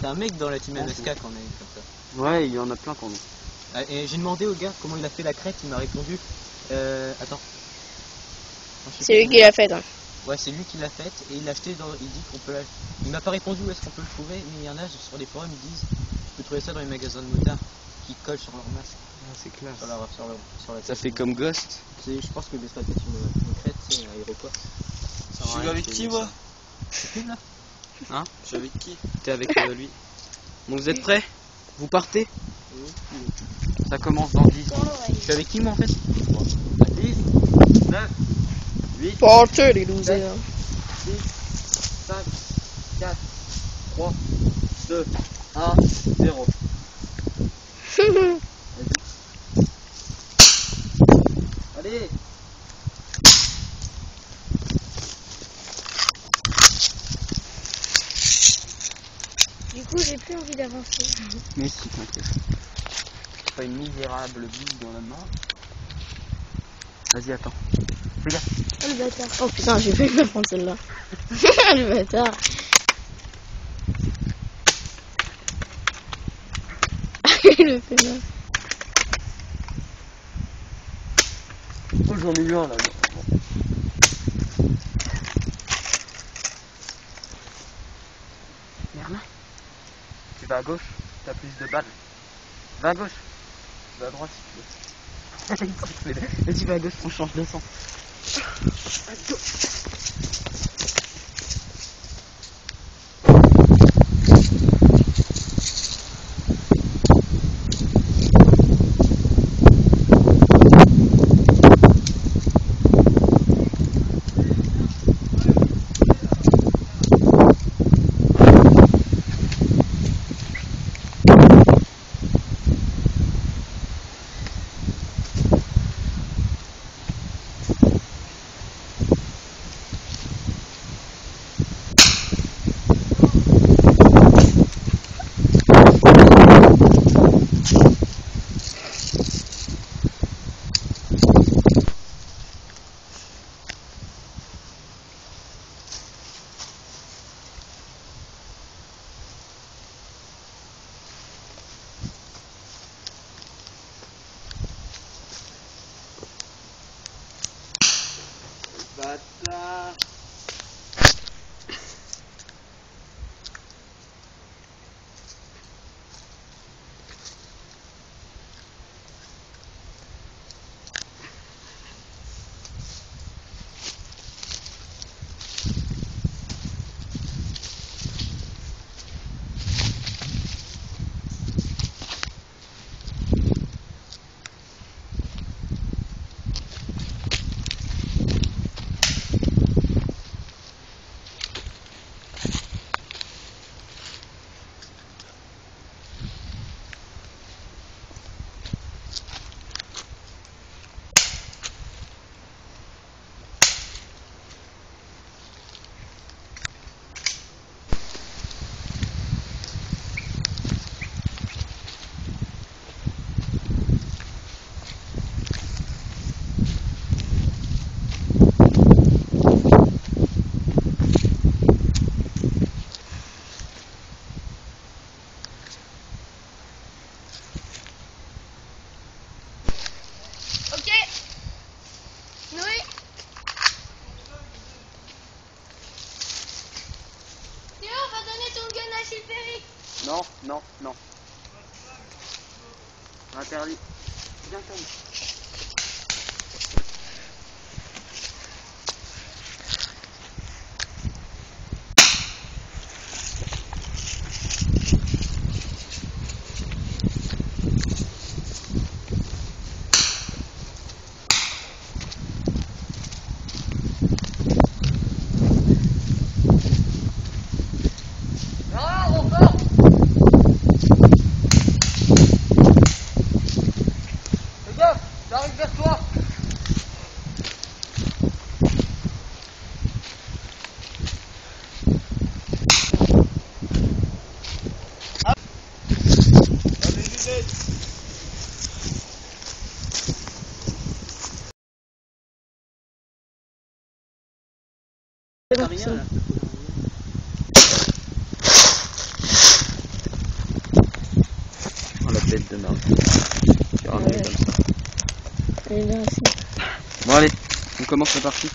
C'était un mec dans la team MSK qu'on a eu comme ça. Ouais, il y en a plein qu'on a. Ah, Et j'ai demandé au gars comment il a fait la crête, il m'a répondu. Euh, attends. C'est lui qui l'a fait. Hein. Ouais, c'est lui qui l'a faite et il l'a acheté dans. Il dit qu'on peut la... Il m'a pas répondu où est-ce qu'on peut le trouver, mais il y en a sur les forums, ils disent tu peux trouver ça dans les magasins de motards qui collent sur leur masque, c'est clair. sur, la Ça fait comme Ghost. C'est- Je pense que tête une, une crête, c'est un aéroport. Je suis avec qui moi? C'est qui, là Je suis avec qui T'es avec euh, lui. Bon, vous êtes prêts? Vous partez? Ça commence dans 10 Je suis avec qui moi en fait? 10, 9, 8, Portez les losers. 5, 4, 3, 2, 1, 0. Allez Du coup, j'ai plus envie d'avancer. Mais si, t'inquiète. Pas une misérable bille dans la main. Vas-y, attends. Oh le bâtard. Oh putain, j'ai failli me prendre celle-là. le bâtard. le fainéant. Oh, j'en ai eu un là. Merlin Tu vas à gauche, t'as plus de balles. Va à gauche. Va à droite si tu veux. Vas-y, va à gauche, on change de sens. Bâtard Ok. Oui. Théo, on va donner ton gun à Chilpéric. Non, non, non. Interdit. Viens, Tom. personne. On a de marre. Tu vas ouais. comme ça. Aussi. Bon allez, on commence la partie.